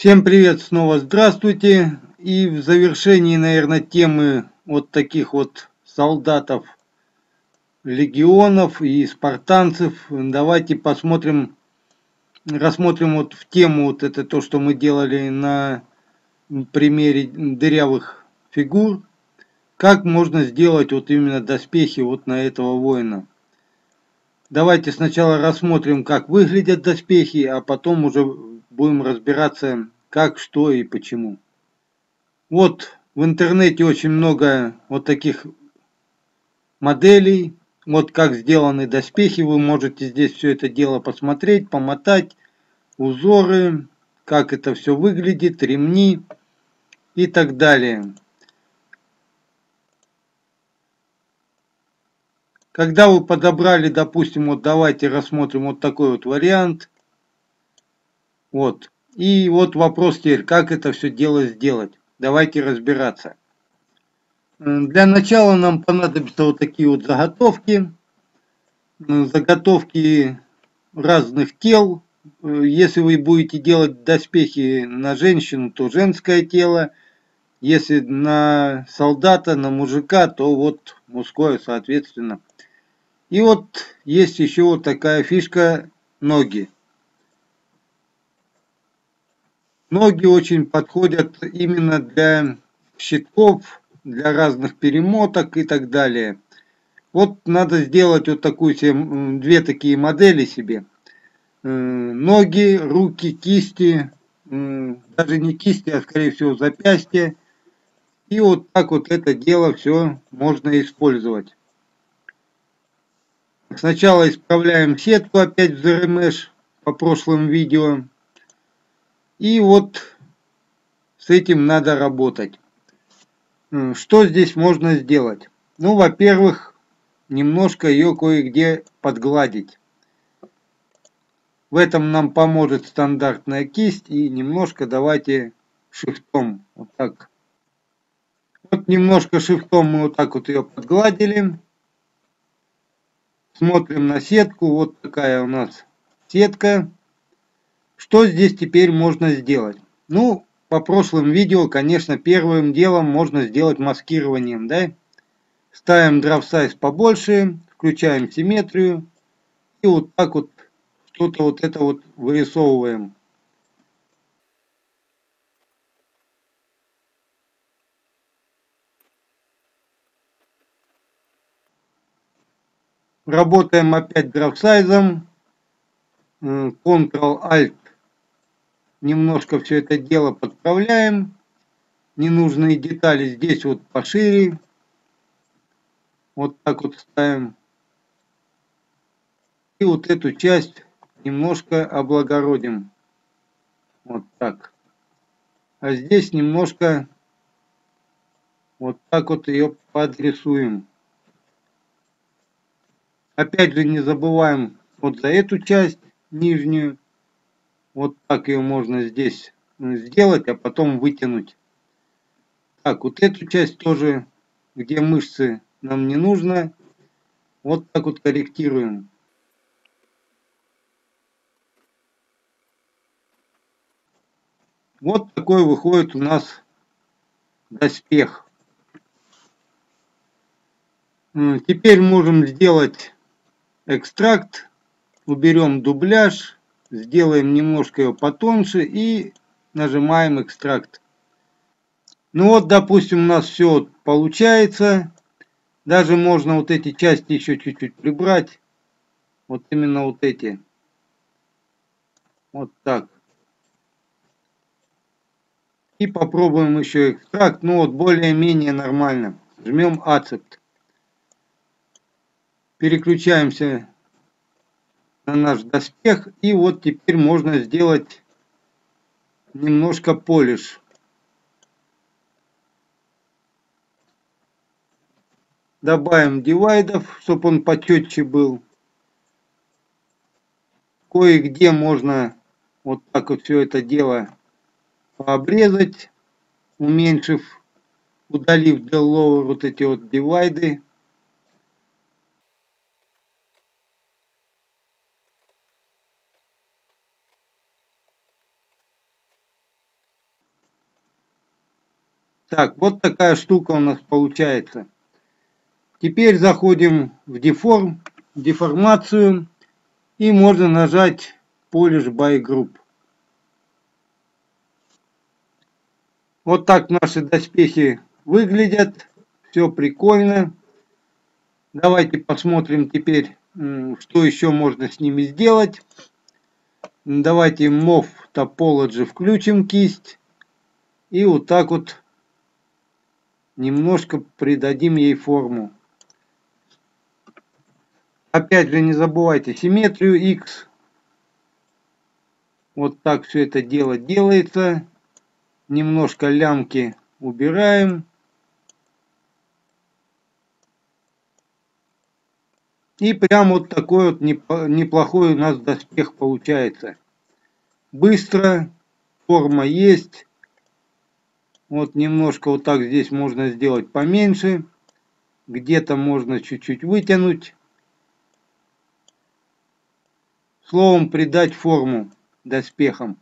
Всем привет снова, здравствуйте. И в завершении, наверное, темы вот таких вот солдатов, легионов и спартанцев, давайте посмотрим, рассмотрим вот в тему вот это то, что мы делали на примере дырявых фигур, как можно сделать вот именно доспехи вот на этого воина. Давайте сначала рассмотрим, как выглядят доспехи, а потом уже будем разбираться, как, что и почему. Вот в интернете очень много вот таких моделей. Вот как сделаны доспехи. Вы можете здесь все это дело посмотреть, помотать. Узоры, как это все выглядит, ремни и так далее. Когда вы подобрали, допустим, вот давайте рассмотрим вот такой вот вариант. Вот. И вот вопрос теперь, как это все дело сделать. Давайте разбираться. Для начала нам понадобятся вот такие вот заготовки. Заготовки разных тел. Если вы будете делать доспехи на женщину, то женское тело. Если на солдата, на мужика, то вот мужское, соответственно. И вот есть еще вот такая фишка ноги. Ноги очень подходят именно для щитков, для разных перемоток и так далее. Вот надо сделать вот такую себе, две такие модели себе. Ноги, руки, кисти, даже не кисти, а скорее всего запястья. И вот так вот это дело все можно использовать. Сначала исправляем сетку опять в ZRMesh по прошлым видео. И вот с этим надо работать. Что здесь можно сделать? Ну, во-первых, немножко ее кое-где подгладить. В этом нам поможет стандартная кисть и немножко давайте шифтом. Вот так. Вот немножко шифтом мы вот так вот ее подгладили. Смотрим на сетку. Вот такая у нас сетка. Что здесь теперь можно сделать? Ну, по прошлым видео, конечно, первым делом можно сделать маскированием, да? Ставим Size побольше, включаем симметрию и вот так вот что-то вот это вот вырисовываем. Работаем опять Draft Size, Ctrl-Alt немножко все это дело подправляем. Ненужные детали здесь вот пошире. Вот так вот ставим. И вот эту часть немножко облагородим. Вот так. А здесь немножко вот так вот ее подрисуем. Опять же не забываем вот за эту часть нижнюю вот так ее можно здесь сделать, а потом вытянуть. Так, вот эту часть тоже, где мышцы нам не нужно, вот так вот корректируем. Вот такой выходит у нас доспех. Теперь можем сделать экстракт, уберем дубляж сделаем немножко ее потоньше и нажимаем экстракт. Ну вот, допустим, у нас все получается. Даже можно вот эти части еще чуть-чуть прибрать. Вот именно вот эти. Вот так. И попробуем еще экстракт. Ну вот, более-менее нормально. Жмем Accept. Переключаемся на наш доспех. И вот теперь можно сделать немножко полиш. Добавим дивайдов, чтобы он почетче был. Кое-где можно вот так вот все это дело пообрезать, уменьшив, удалив lower вот эти вот дивайды. Так, вот такая штука у нас получается. Теперь заходим в деформ, деформацию и можно нажать Polish by Group. Вот так наши доспехи выглядят. Все прикольно. Давайте посмотрим теперь, что еще можно с ними сделать. Давайте MOV Topology включим кисть. И вот так вот немножко придадим ей форму. Опять же не забывайте симметрию X. Вот так все это дело делается. Немножко лямки убираем. И прям вот такой вот неплохой у нас доспех получается. Быстро, форма есть. Вот немножко вот так здесь можно сделать поменьше. Где-то можно чуть-чуть вытянуть. Словом, придать форму доспехам.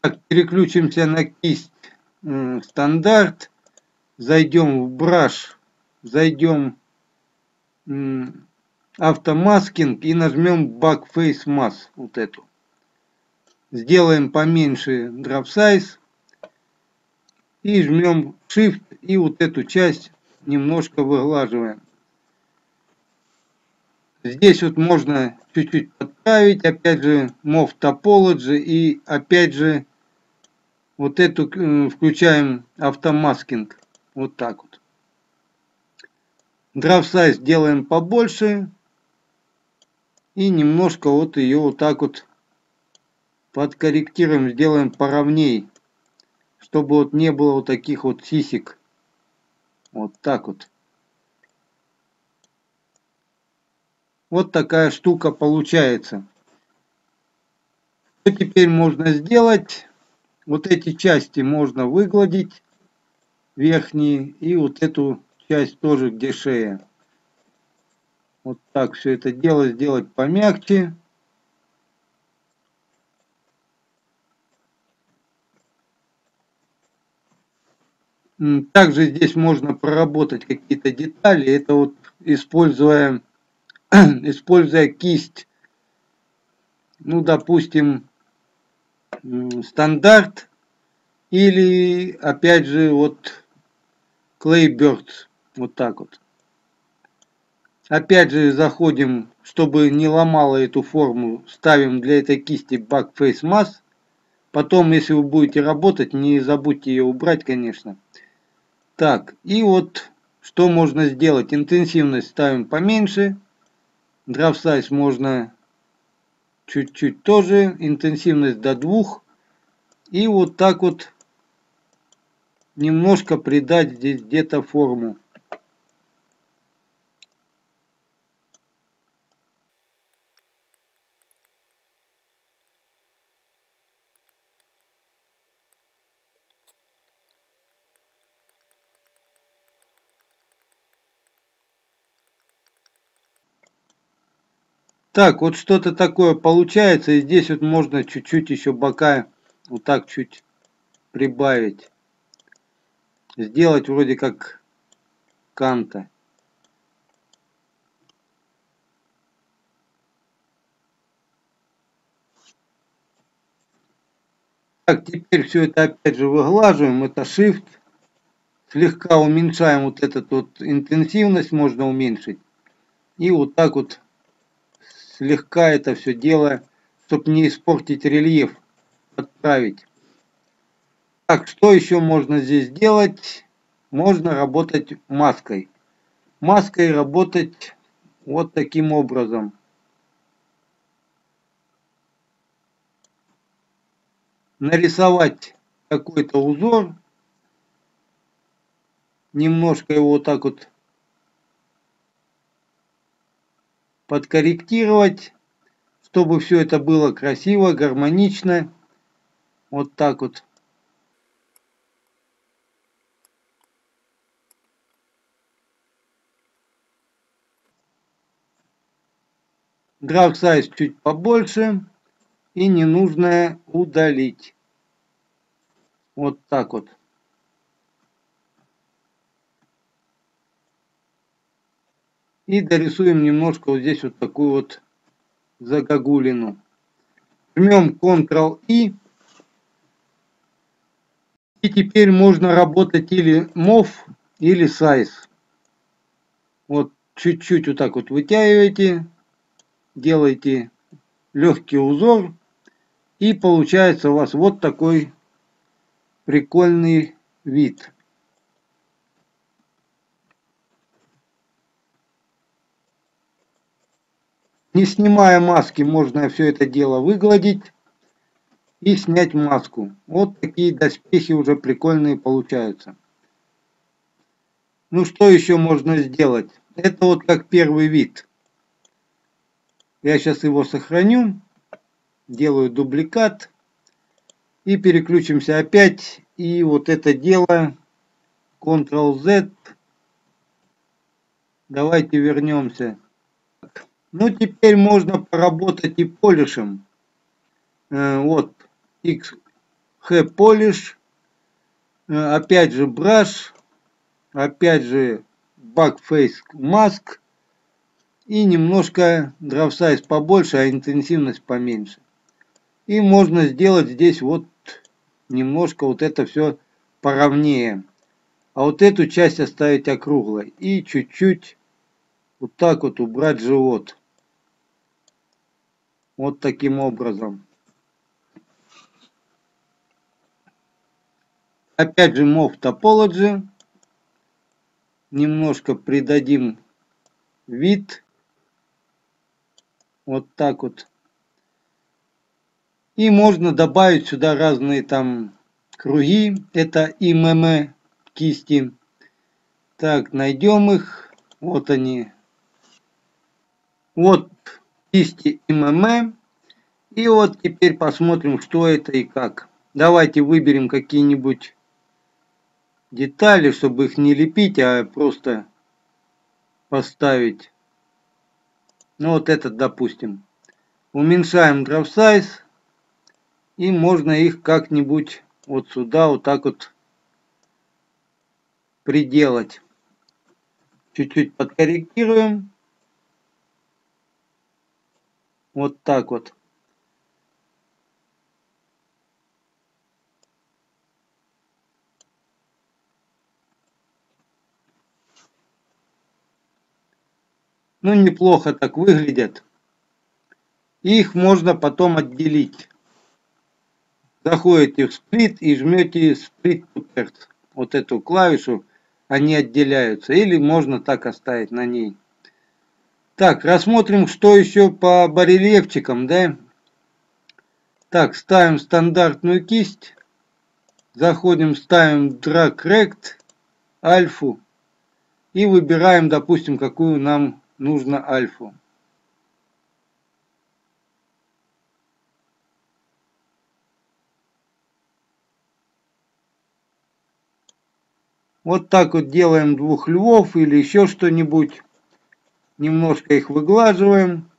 Так, переключимся на кисть стандарт. Зайдем в браш. Зайдем автомаскинг и нажмем Backface Mask, вот эту. Сделаем поменьше Drop Size и жмем Shift и вот эту часть немножко выглаживаем. Здесь вот можно чуть-чуть подправить, опять же, Move Topology и опять же вот эту включаем автомаскинг. Вот так вот. Draft size делаем побольше. И немножко вот ее вот так вот подкорректируем, сделаем поровней. Чтобы вот не было вот таких вот сисек. Вот так вот. Вот такая штука получается. Что теперь можно сделать? Вот эти части можно выгладить, верхние, и вот эту часть тоже, где шея. Вот так все это дело сделать помягче. Также здесь можно проработать какие-то детали. Это вот используя, используя кисть, ну, допустим, стандарт или, опять же, вот Claybird. Вот так вот. Опять же заходим, чтобы не ломало эту форму, ставим для этой кисти Backface Mask. Потом, если вы будете работать, не забудьте ее убрать, конечно. Так, и вот что можно сделать. Интенсивность ставим поменьше. Draft Size можно чуть-чуть тоже. Интенсивность до двух. И вот так вот немножко придать здесь где-то форму. Так, вот что-то такое получается. И здесь вот можно чуть-чуть еще бока вот так чуть прибавить. Сделать вроде как канта. Так, теперь все это опять же выглаживаем. Это Shift. Слегка уменьшаем вот эту вот интенсивность, можно уменьшить. И вот так вот слегка это все дело, чтобы не испортить рельеф, подправить. Так, что еще можно здесь делать? Можно работать маской. Маской работать вот таким образом. Нарисовать какой-то узор. Немножко его вот так вот подкорректировать, чтобы все это было красиво, гармонично. Вот так вот. Drag size чуть побольше и ненужное удалить. Вот так вот. И дорисуем немножко вот здесь вот такую вот загогулину. Жмем Ctrl-I. И теперь можно работать или MOV, или Size. Вот чуть-чуть вот так вот вытягиваете, делаете легкий узор. И получается у вас вот такой прикольный вид. Не снимая маски, можно все это дело выгладить и снять маску. Вот такие доспехи уже прикольные получаются. Ну что еще можно сделать? Это вот как первый вид. Я сейчас его сохраню. Делаю дубликат. И переключимся опять. И вот это дело Ctrl-Z. Давайте вернемся. Ну, теперь можно поработать и полишем. Э, вот, XH Polish. Э, опять же, Brush. Опять же, Backface Mask. И немножко Size побольше, а интенсивность поменьше. И можно сделать здесь вот немножко вот это все поровнее. А вот эту часть оставить округлой. И чуть-чуть вот так вот убрать живот. Вот таким образом. Опять же Move Topology. Немножко придадим вид. Вот так вот. И можно добавить сюда разные там круги. Это ИММ кисти. Так, найдем их. Вот они. Вот кисти ММ. И вот теперь посмотрим, что это и как. Давайте выберем какие-нибудь детали, чтобы их не лепить, а просто поставить. Ну вот этот, допустим. Уменьшаем Draw Size. И можно их как-нибудь вот сюда вот так вот приделать. Чуть-чуть подкорректируем. Вот так вот. Ну, неплохо так выглядят. Их можно потом отделить. Заходите в сплит и жмете Split to. Вот эту клавишу, они отделяются. Или можно так оставить на ней. Так, рассмотрим, что еще по барельефчикам, да? Так, ставим стандартную кисть. Заходим, ставим Drag Rect, альфу. И выбираем, допустим, какую нам нужно альфу. Вот так вот делаем двух львов или еще что-нибудь немножко их выглаживаем.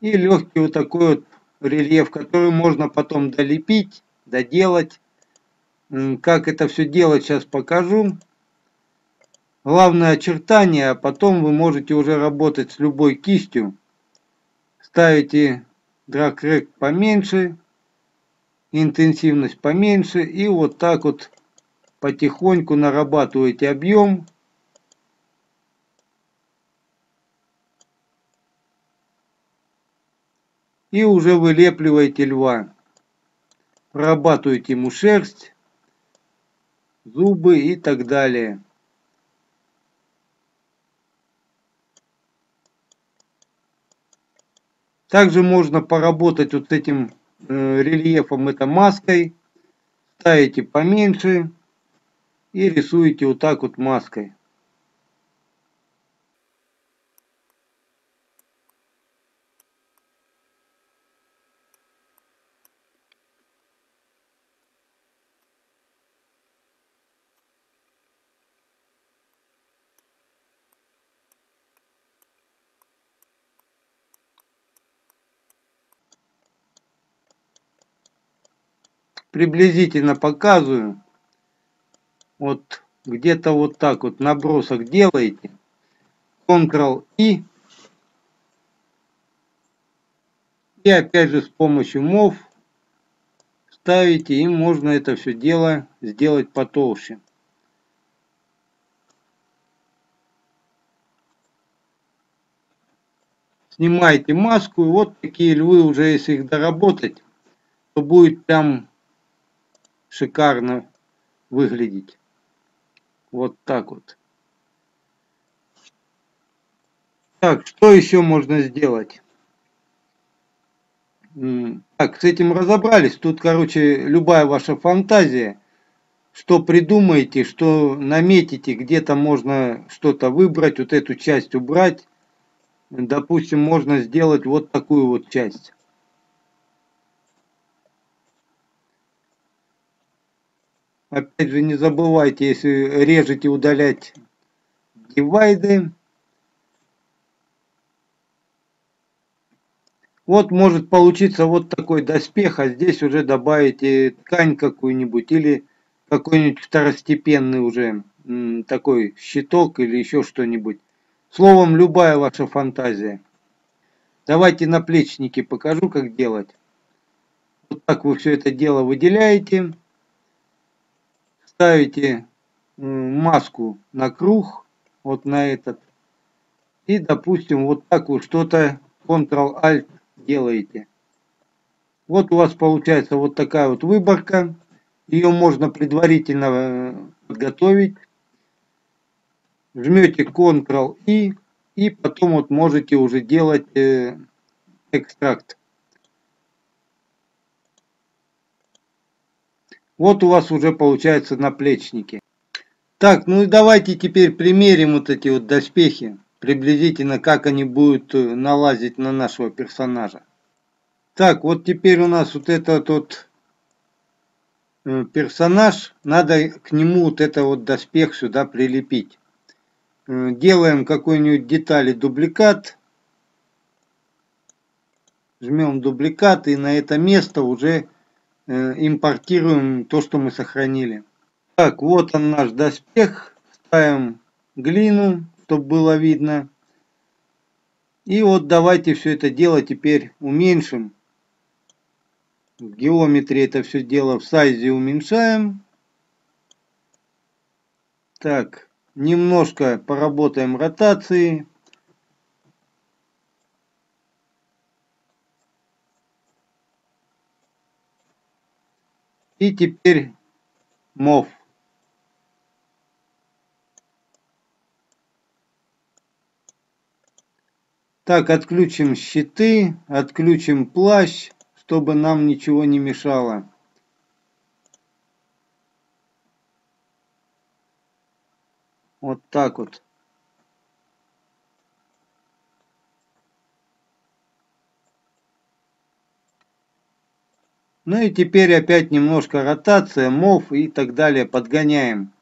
И легкий вот такой вот рельеф, который можно потом долепить, доделать. Как это все делать, сейчас покажу. Главное очертание, а потом вы можете уже работать с любой кистью. Ставите драг поменьше, интенсивность поменьше и вот так вот потихоньку нарабатываете объем и уже вылепливаете льва. Прорабатываете ему шерсть, зубы и так далее. Также можно поработать вот с этим э, рельефом, это маской. Ставите поменьше и рисуете вот так вот маской. Приблизительно показываю. Вот где-то вот так вот набросок делаете. Ctrl-I. И опять же с помощью MOV ставите, и можно это все дело сделать потолще. Снимаете маску, и вот такие львы уже, если их доработать, то будет прям шикарно выглядеть. Вот так вот. Так, что еще можно сделать? Так, с этим разобрались. Тут, короче, любая ваша фантазия. Что придумаете, что наметите, где-то можно что-то выбрать, вот эту часть убрать. Допустим, можно сделать вот такую вот часть. Опять же, не забывайте, если режете, удалять дивайды. Вот может получиться вот такой доспех, а здесь уже добавите ткань какую-нибудь или какой-нибудь второстепенный уже такой щиток или еще что-нибудь. Словом, любая ваша фантазия. Давайте наплечники покажу, как делать. Вот так вы все это дело выделяете. Ставите маску на круг, вот на этот. И, допустим, вот так вот что-то Ctrl-Alt делаете. Вот у вас получается вот такая вот выборка. Ее можно предварительно э, подготовить. Жмете Ctrl-I и потом вот можете уже делать э, экстракт. Вот у вас уже получается наплечники. Так, ну и давайте теперь примерим вот эти вот доспехи приблизительно как они будут э, налазить на нашего персонажа. Так, вот теперь у нас вот этот вот э, персонаж, надо к нему вот это вот доспех сюда прилепить. Э, делаем какой-нибудь детали дубликат, жмем дубликат и на это место уже импортируем то, что мы сохранили. Так, вот он наш доспех, ставим глину чтобы было видно. И вот давайте все это дело теперь уменьшим. В геометрии это все дело в сайзе уменьшаем. Так, немножко поработаем ротации. И теперь MOV. Так, отключим щиты, отключим плащ, чтобы нам ничего не мешало. Вот так вот. Ну и теперь опять немножко ротация, мов и так далее подгоняем.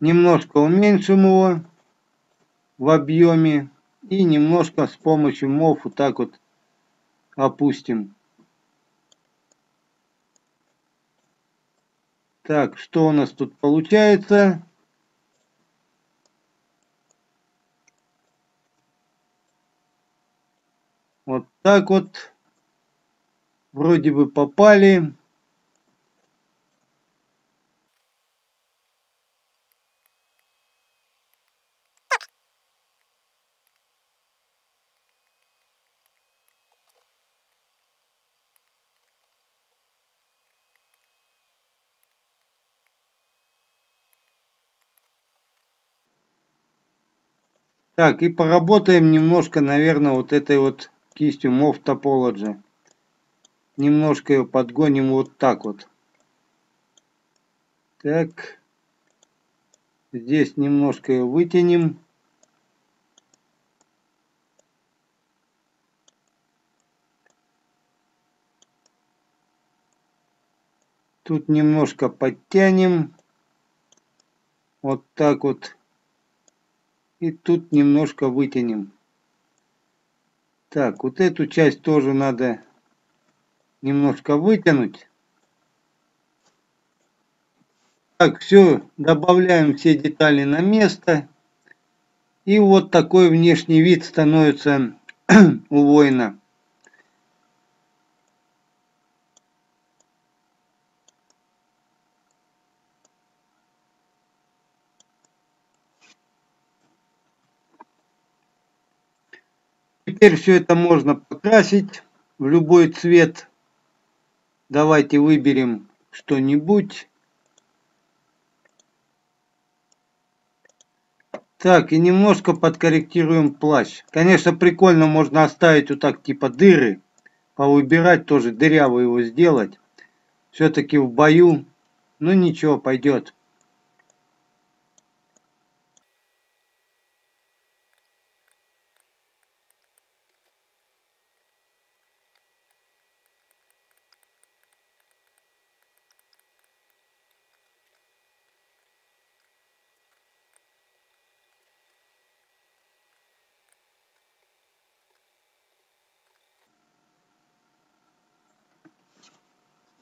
немножко уменьшим его в объеме и немножко с помощью мов так вот опустим. Так, что у нас тут получается? Вот так вот. Вроде бы попали. Так, и поработаем немножко, наверное, вот этой вот кистью Move. Немножко ее подгоним вот так вот. Так. Здесь немножко ее вытянем. Тут немножко подтянем. Вот так вот. И тут немножко вытянем. Так, вот эту часть тоже надо немножко вытянуть. Так, все, добавляем все детали на место. И вот такой внешний вид становится у воина. Теперь все это можно покрасить в любой цвет. Давайте выберем что-нибудь. Так, и немножко подкорректируем плащ. Конечно, прикольно можно оставить вот так типа дыры. Повыбирать тоже дырявый его сделать. Все-таки в бою. Ну ничего, пойдет.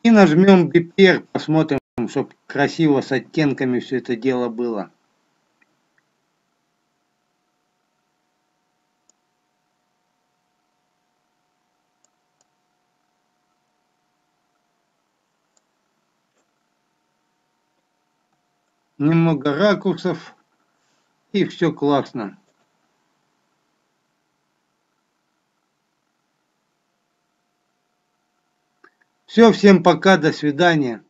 И нажмем BPR, посмотрим, чтобы красиво с оттенками все это дело было. Немного ракурсов и все классно. Все, всем пока, до свидания.